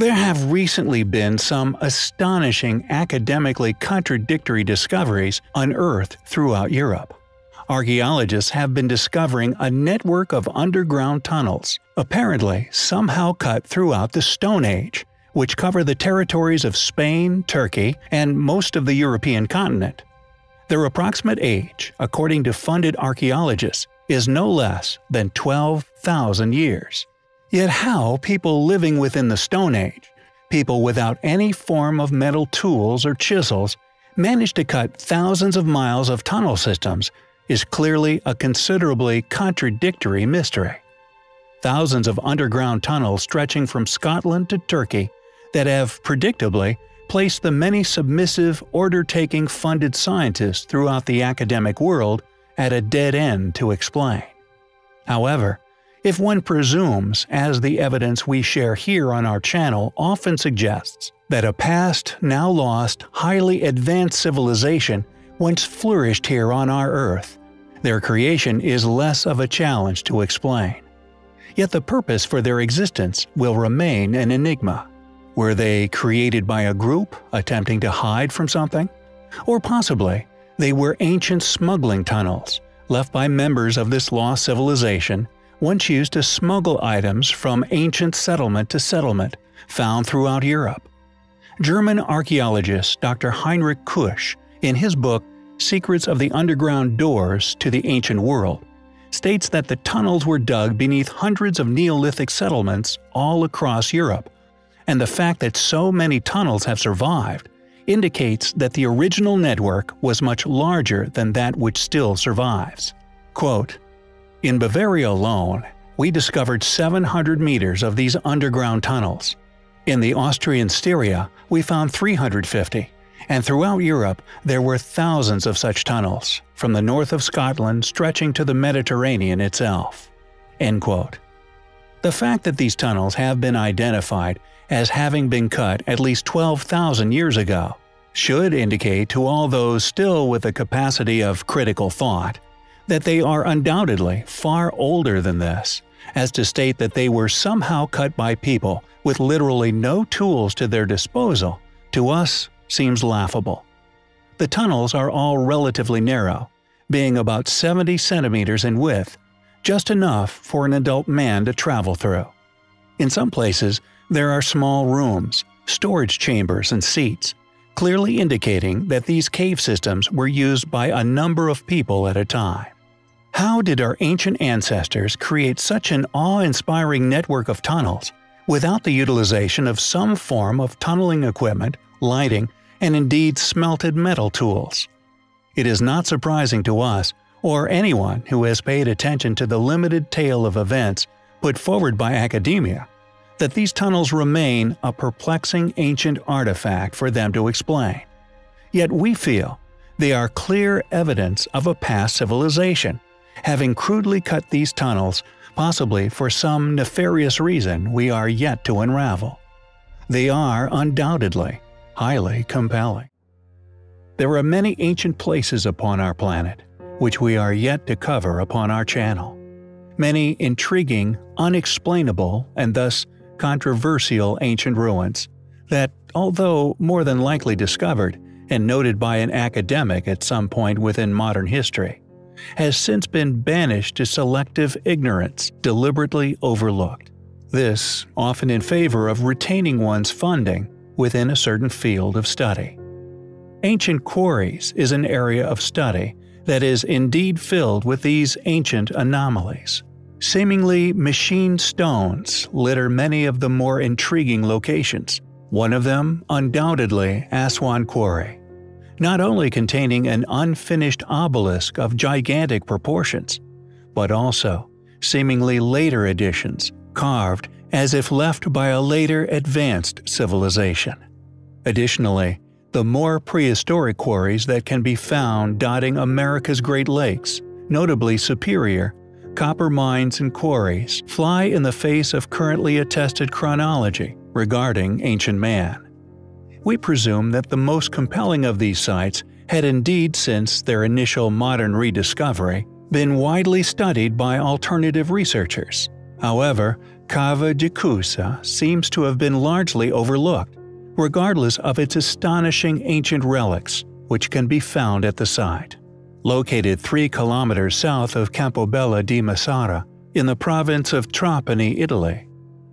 There have recently been some astonishing academically contradictory discoveries unearthed throughout Europe. Archaeologists have been discovering a network of underground tunnels, apparently somehow cut throughout the Stone Age, which cover the territories of Spain, Turkey, and most of the European continent. Their approximate age, according to funded archaeologists, is no less than 12,000 years. Yet how people living within the Stone Age, people without any form of metal tools or chisels, managed to cut thousands of miles of tunnel systems is clearly a considerably contradictory mystery. Thousands of underground tunnels stretching from Scotland to Turkey that have, predictably, placed the many submissive, order-taking funded scientists throughout the academic world at a dead end to explain. However, if one presumes, as the evidence we share here on our channel often suggests, that a past, now lost, highly advanced civilization once flourished here on our Earth, their creation is less of a challenge to explain. Yet the purpose for their existence will remain an enigma. Were they created by a group attempting to hide from something? Or possibly, they were ancient smuggling tunnels, left by members of this lost civilization once used to smuggle items from ancient settlement to settlement found throughout Europe. German archaeologist Dr. Heinrich Kusch, in his book Secrets of the Underground Doors to the Ancient World, states that the tunnels were dug beneath hundreds of Neolithic settlements all across Europe, and the fact that so many tunnels have survived indicates that the original network was much larger than that which still survives. Quote, in Bavaria alone, we discovered 700 meters of these underground tunnels. In the Austrian Styria, we found 350, and throughout Europe there were thousands of such tunnels, from the north of Scotland stretching to the Mediterranean itself. The fact that these tunnels have been identified as having been cut at least 12,000 years ago should indicate to all those still with the capacity of critical thought that they are undoubtedly far older than this, as to state that they were somehow cut by people with literally no tools to their disposal, to us seems laughable. The tunnels are all relatively narrow, being about 70 centimeters in width, just enough for an adult man to travel through. In some places, there are small rooms, storage chambers and seats, clearly indicating that these cave systems were used by a number of people at a time. How did our ancient ancestors create such an awe-inspiring network of tunnels without the utilization of some form of tunneling equipment, lighting, and indeed smelted metal tools? It is not surprising to us, or anyone who has paid attention to the limited tale of events put forward by academia, that these tunnels remain a perplexing ancient artifact for them to explain. Yet we feel they are clear evidence of a past civilization, having crudely cut these tunnels, possibly for some nefarious reason we are yet to unravel. They are undoubtedly highly compelling. There are many ancient places upon our planet, which we are yet to cover upon our channel. Many intriguing, unexplainable, and thus controversial ancient ruins that, although more than likely discovered and noted by an academic at some point within modern history, has since been banished to selective ignorance, deliberately overlooked. This often in favor of retaining one's funding within a certain field of study. Ancient quarries is an area of study that is indeed filled with these ancient anomalies. Seemingly machined stones litter many of the more intriguing locations, one of them undoubtedly Aswan Quarry not only containing an unfinished obelisk of gigantic proportions, but also seemingly later additions, carved as if left by a later advanced civilization. Additionally, the more prehistoric quarries that can be found dotting America's Great Lakes, notably Superior, copper mines and quarries, fly in the face of currently attested chronology regarding ancient man we presume that the most compelling of these sites had indeed since their initial modern rediscovery been widely studied by alternative researchers, However, Cava di Cusa seems to have been largely overlooked, regardless of its astonishing ancient relics, which can be found at the site. Located 3 kilometers south of Campobello di Mazara, in the province of Trapani, Italy.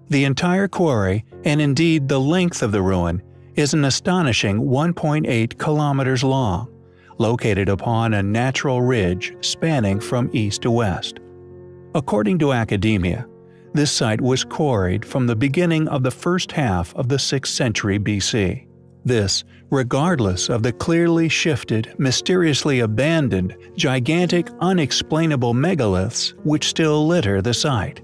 The entire quarry, and indeed the length of the ruin, is an astonishing 1.8 kilometers long, located upon a natural ridge spanning from east to west. According to academia, this site was quarried from the beginning of the first half of the 6th century BC. This, regardless of the clearly shifted, mysteriously abandoned, gigantic, unexplainable megaliths which still litter the site.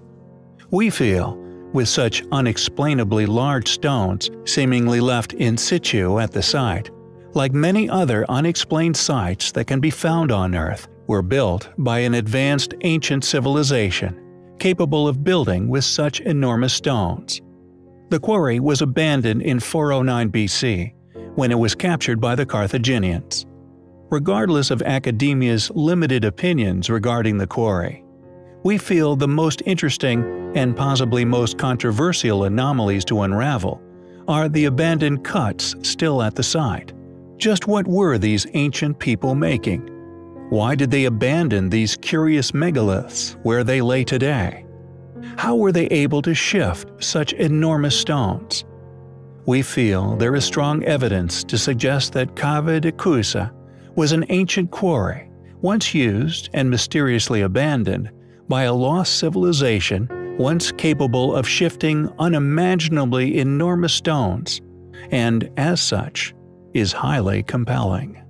We feel, with such unexplainably large stones seemingly left in situ at the site, like many other unexplained sites that can be found on Earth, were built by an advanced ancient civilization, capable of building with such enormous stones. The quarry was abandoned in 409 BC, when it was captured by the Carthaginians. Regardless of academia's limited opinions regarding the quarry, we feel the most interesting and possibly most controversial anomalies to unravel are the abandoned cuts still at the site. Just what were these ancient people making? Why did they abandon these curious megaliths where they lay today? How were they able to shift such enormous stones? We feel there is strong evidence to suggest that Cava de Cusa was an ancient quarry, once used and mysteriously abandoned by a lost civilization once capable of shifting unimaginably enormous stones, and as such, is highly compelling.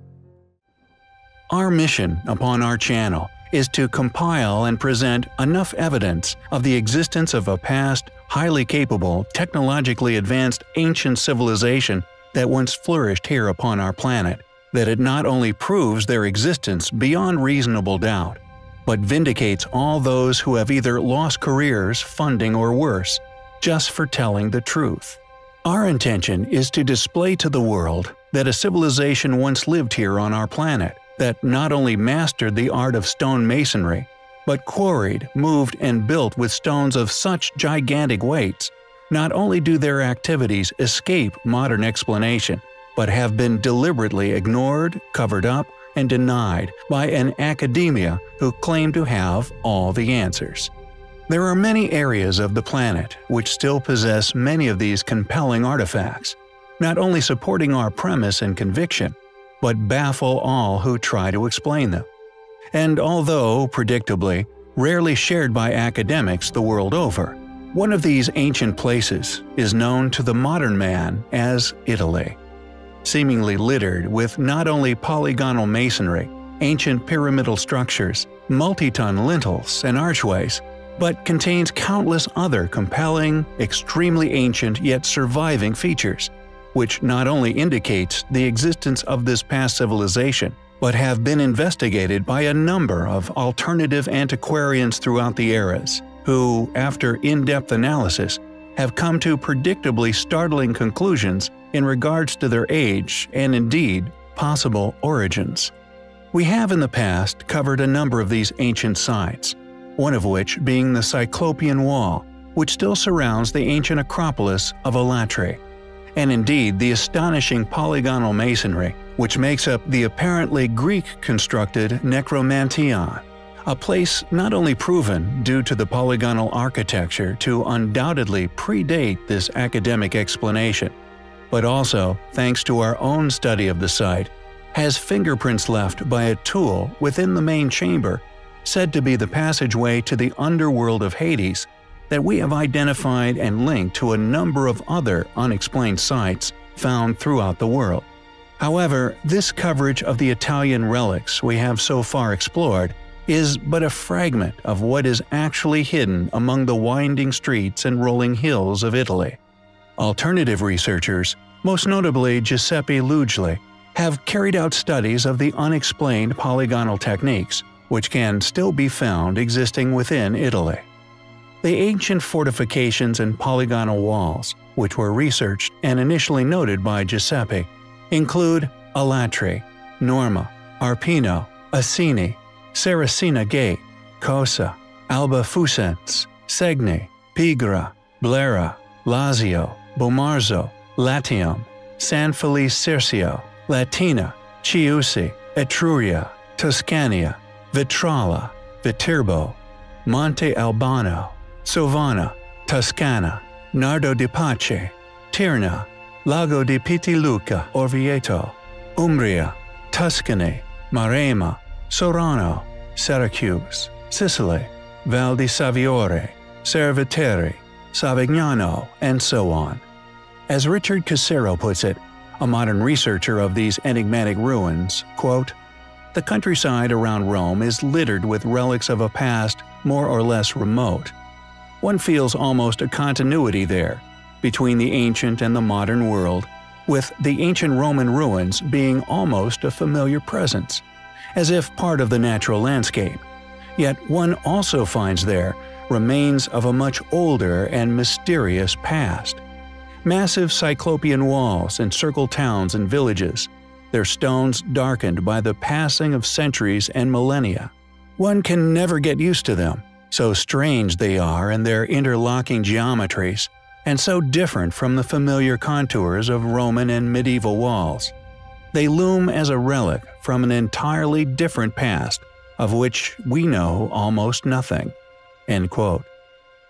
Our mission upon our channel is to compile and present enough evidence of the existence of a past, highly capable, technologically advanced ancient civilization that once flourished here upon our planet, that it not only proves their existence beyond reasonable doubt, but vindicates all those who have either lost careers, funding, or worse, just for telling the truth. Our intention is to display to the world that a civilization once lived here on our planet, that not only mastered the art of stone masonry, but quarried, moved, and built with stones of such gigantic weights. Not only do their activities escape modern explanation, but have been deliberately ignored, covered up, and denied by an academia who claim to have all the answers. There are many areas of the planet which still possess many of these compelling artifacts, not only supporting our premise and conviction, but baffle all who try to explain them. And although, predictably, rarely shared by academics the world over, one of these ancient places is known to the modern man as Italy. Seemingly littered with not only polygonal masonry, ancient pyramidal structures, multi-ton lintels and archways, but contains countless other compelling, extremely ancient yet surviving features, which not only indicates the existence of this past civilization, but have been investigated by a number of alternative antiquarians throughout the eras, who, after in-depth analysis, have come to predictably startling conclusions in regards to their age and indeed possible origins. We have in the past covered a number of these ancient sites, one of which being the Cyclopean Wall, which still surrounds the ancient Acropolis of Alatri, and indeed the astonishing polygonal masonry which makes up the apparently Greek-constructed Necromanteion, a place not only proven due to the polygonal architecture to undoubtedly predate this academic explanation, but also, thanks to our own study of the site, has fingerprints left by a tool within the main chamber said to be the passageway to the underworld of Hades, that we have identified and linked to a number of other unexplained sites found throughout the world. However, this coverage of the Italian relics we have so far explored is but a fragment of what is actually hidden among the winding streets and rolling hills of Italy. Alternative researchers, most notably Giuseppe Lugli, have carried out studies of the unexplained polygonal techniques, which can still be found existing within Italy. The ancient fortifications and polygonal walls, which were researched and initially noted by Giuseppe, include Alatri, Norma, Arpino, Asini, Saracina Gate, Cosa, Alba Fucens, Segni, Pigra, Blera, Lazio, Bomarzo, Latium, San Felice Circeo, Latina, Chiusi, Etruria, Tuscania, Vetralla, Viterbo, Monte Albano, Sovana, Toscana, Nardo di Pace, Tirna, Lago di Pitiluca Orvieto, Umbria, Tuscany, Maremma, Sorano, Syracuse, Sicily, Val di Saviore, Cerveteri, Savignano, and so on. As Richard Casero puts it, a modern researcher of these enigmatic ruins, quote, The countryside around Rome is littered with relics of a past more or less remote. One feels almost a continuity there, between the ancient and the modern world, with the ancient Roman ruins being almost a familiar presence, as if part of the natural landscape. Yet one also finds there remains of a much older and mysterious past. Massive cyclopean walls encircle towns and villages, their stones darkened by the passing of centuries and millennia. One can never get used to them, so strange they are in their interlocking geometries, and so different from the familiar contours of Roman and medieval walls. They loom as a relic from an entirely different past, of which we know almost nothing.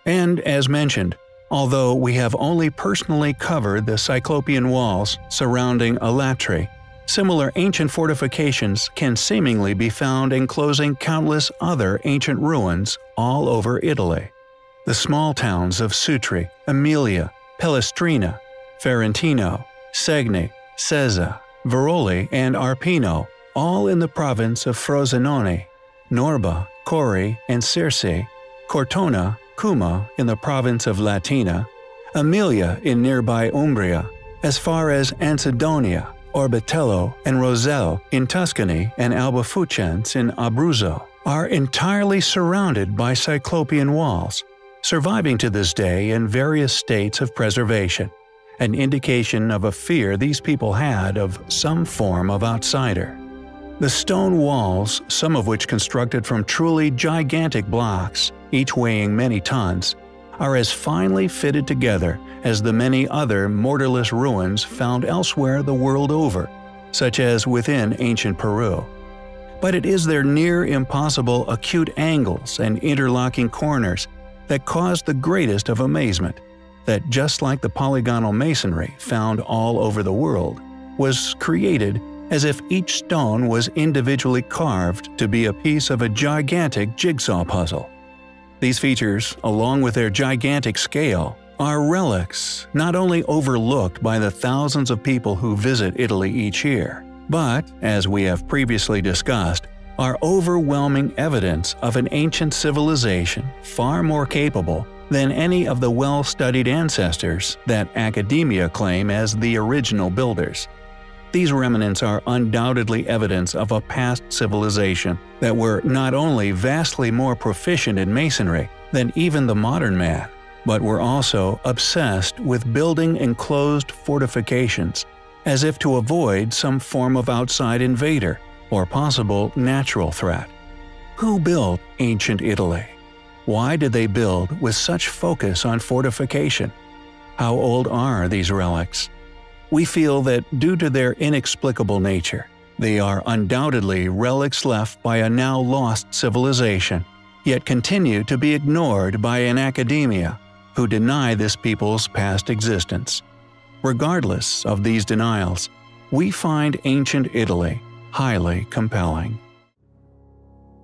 And as mentioned, although we have only personally covered the Cyclopean walls surrounding Alatri, similar ancient fortifications can seemingly be found enclosing countless other ancient ruins all over Italy. The small towns of Sutri, Aemilia, Palestrina, Ferentino, Segni, Sezze, Veroli, and Arpino, all in the province of Frosinone, Norba, Cori, and Circe, Cortona, Cuma in the province of Latina, Aemilia in nearby Umbria, as far as Ansedonia, Orbetello, and Roselle in Tuscany and Alba Fucens in Abruzzo, are entirely surrounded by cyclopean walls, surviving to this day in various states of preservation, an indication of a fear these people had of some form of outsider. The stone walls, some of which constructed from truly gigantic blocks, each weighing many tons, are as finely fitted together as the many other mortarless ruins found elsewhere the world over, such as within ancient Peru. But it is their near impossible acute angles and interlocking corners that caused the greatest of amazement that just like the polygonal masonry found all over the world, was created as if each stone was individually carved to be a piece of a gigantic jigsaw puzzle. These features, along with their gigantic scale, are relics not only overlooked by the thousands of people who visit Italy each year, but, as we have previously discussed, are overwhelming evidence of an ancient civilization far more capable than any of the well studied ancestors that academia claim as the original builders. These remnants are undoubtedly evidence of a past civilization that were not only vastly more proficient in masonry than even the modern man, but were also obsessed with building enclosed fortifications, as if to avoid some form of outside invader or possible natural threat. Who built ancient Italy? Why did they build with such focus on fortification? How old are these relics? we feel that due to their inexplicable nature, they are undoubtedly relics left by a now lost civilization, yet continue to be ignored by an academia who deny this people's past existence. Regardless of these denials, we find ancient Italy highly compelling.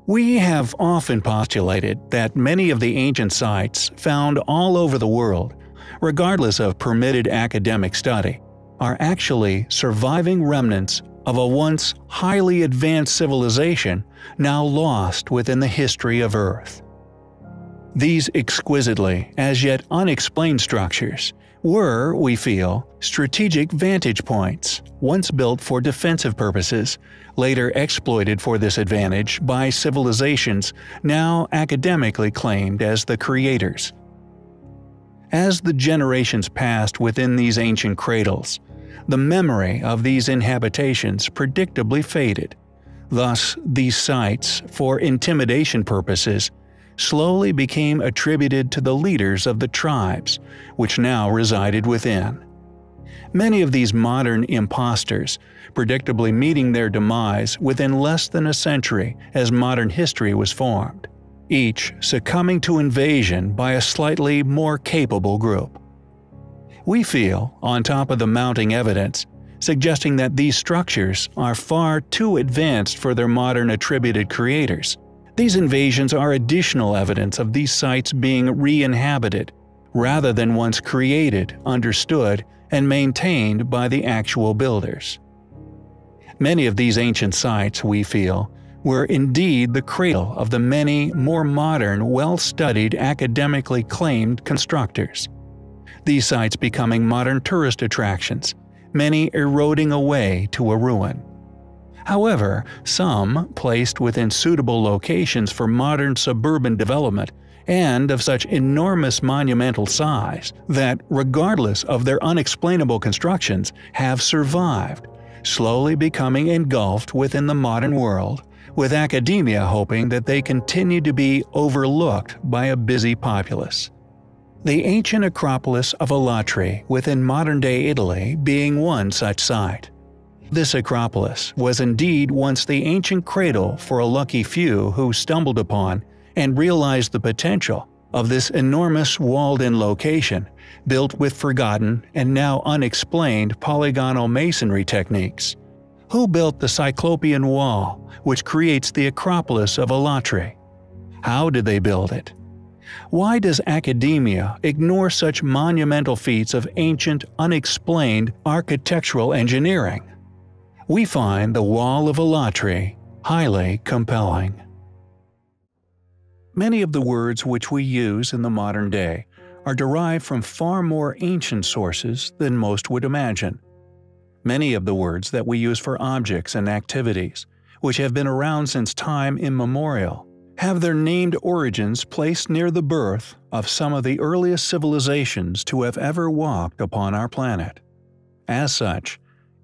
We have often postulated that many of the ancient sites found all over the world, regardless of permitted academic study, are actually surviving remnants of a once highly advanced civilization now lost within the history of Earth. These exquisitely, as yet unexplained structures were, we feel, strategic vantage points, once built for defensive purposes, later exploited for this advantage by civilizations now academically claimed as the creators. As the generations passed within these ancient cradles, the memory of these inhabitations predictably faded. Thus, these sites, for intimidation purposes, slowly became attributed to the leaders of the tribes, which now resided within. Many of these modern impostors, predictably meeting their demise within less than a century as modern history was formed, each succumbing to invasion by a slightly more capable group. We feel, on top of the mounting evidence, suggesting that these structures are far too advanced for their modern attributed creators. These invasions are additional evidence of these sites being re-inhabited, rather than once created, understood, and maintained by the actual builders. Many of these ancient sites, we feel, were indeed the cradle of the many more modern, well-studied, academically claimed constructors. These sites becoming modern tourist attractions, many eroding away to a ruin. However, some, placed within suitable locations for modern suburban development, and of such enormous monumental size that, regardless of their unexplainable constructions, have survived, slowly becoming engulfed within the modern world, with academia hoping that they continue to be overlooked by a busy populace. The ancient Acropolis of Alatri within modern-day Italy being one such site. This Acropolis was indeed once the ancient cradle for a lucky few who stumbled upon and realized the potential of this enormous walled-in location built with forgotten and now unexplained polygonal masonry techniques. Who built the Cyclopean Wall, which creates the Acropolis of Alatri? How did they build it? Why does academia ignore such monumental feats of ancient, unexplained architectural engineering? We find the Wall of Alatri highly compelling. Many of the words which we use in the modern day are derived from far more ancient sources than most would imagine. Many of the words that we use for objects and activities, which have been around since time immemorial, have their named origins placed near the birth of some of the earliest civilizations to have ever walked upon our planet. As such,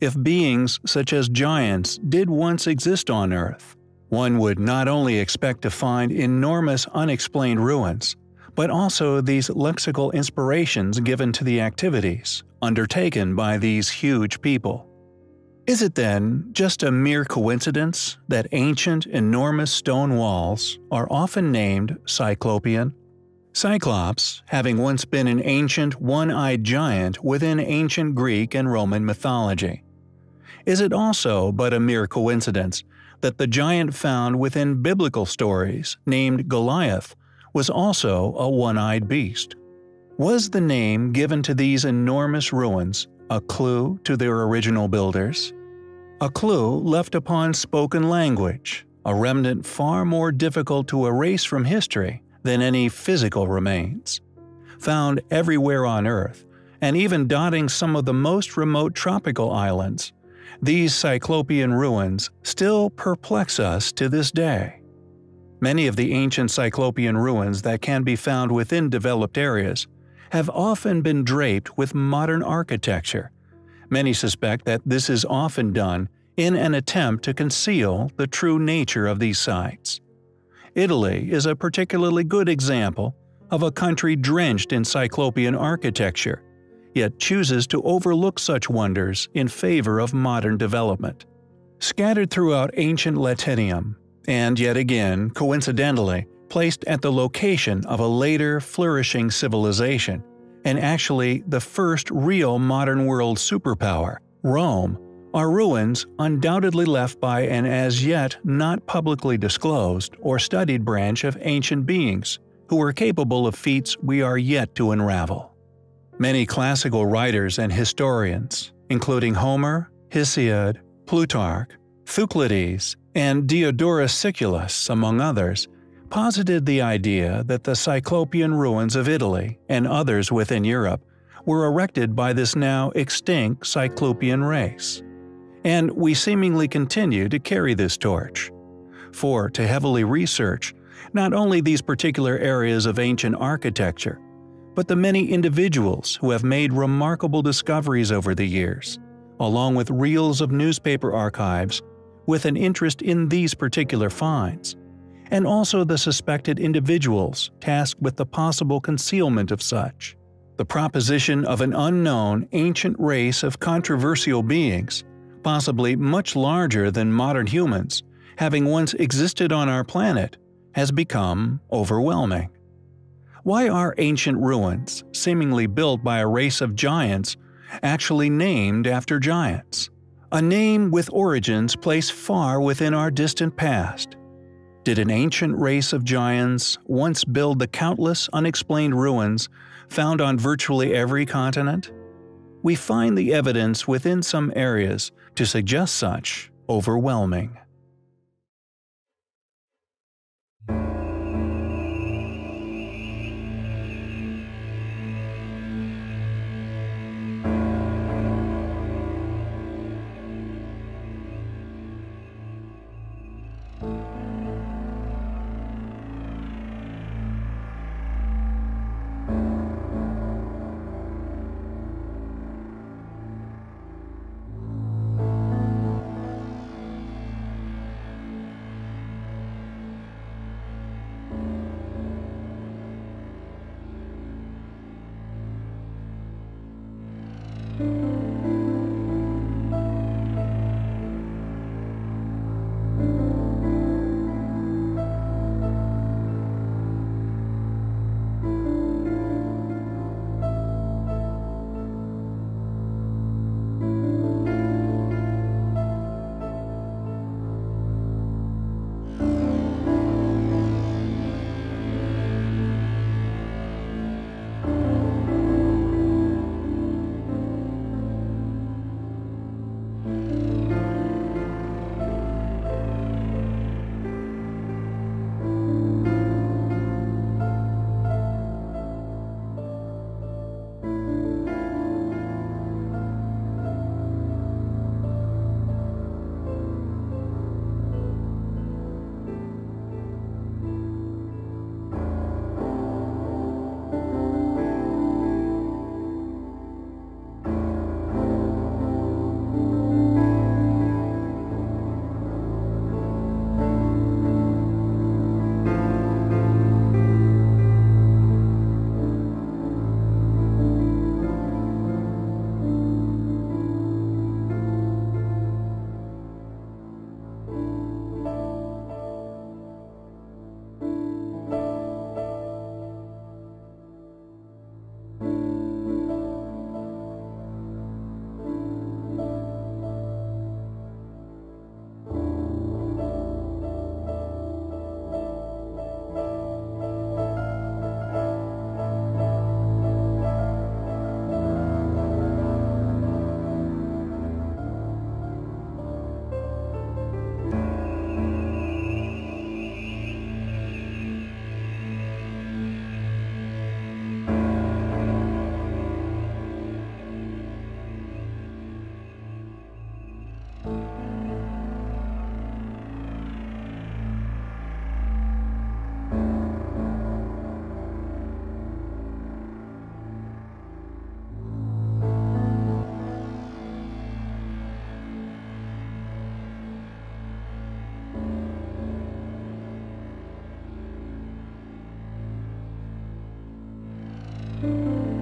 if beings such as giants did once exist on Earth, one would not only expect to find enormous unexplained ruins, but also these lexical inspirations given to the activities undertaken by these huge people. Is it then just a mere coincidence that ancient, enormous stone walls are often named Cyclopean? Cyclops, having once been an ancient one-eyed giant within ancient Greek and Roman mythology. Is it also but a mere coincidence that the giant found within biblical stories, named Goliath, was also a one-eyed beast? Was the name given to these enormous ruins a clue to their original builders? A clue left upon spoken language, a remnant far more difficult to erase from history than any physical remains. Found everywhere on Earth, and even dotting some of the most remote tropical islands, these Cyclopean ruins still perplex us to this day. Many of the ancient Cyclopean ruins that can be found within developed areas have often been draped with modern architecture. Many suspect that this is often done in an attempt to conceal the true nature of these sites. Italy is a particularly good example of a country drenched in Cyclopean architecture, yet chooses to overlook such wonders in favor of modern development. Scattered throughout ancient Latinium, and yet again, coincidentally, placed at the location of a later, flourishing civilization, and actually the first real modern world superpower, Rome, are ruins undoubtedly left by an as yet not publicly disclosed or studied branch of ancient beings who were capable of feats we are yet to unravel. Many classical writers and historians, including Homer, Hesiod, Plutarch, Thucydides, and Diodorus Siculus, among others, posited the idea that the Cyclopean ruins of Italy and others within Europe were erected by this now extinct Cyclopean race. And we seemingly continue to carry this torch. For to heavily research not only these particular areas of ancient architecture, but the many individuals who have made remarkable discoveries over the years, along with reels of newspaper archives with an interest in these particular finds, and also the suspected individuals tasked with the possible concealment of such. The proposition of an unknown, ancient race of controversial beings, possibly much larger than modern humans, having once existed on our planet, has become overwhelming. Why are ancient ruins, seemingly built by a race of giants, actually named after giants? A name with origins placed far within our distant past. Did an ancient race of giants once build the countless unexplained ruins found on virtually every continent? We find the evidence within some areas to suggest such overwhelming. Música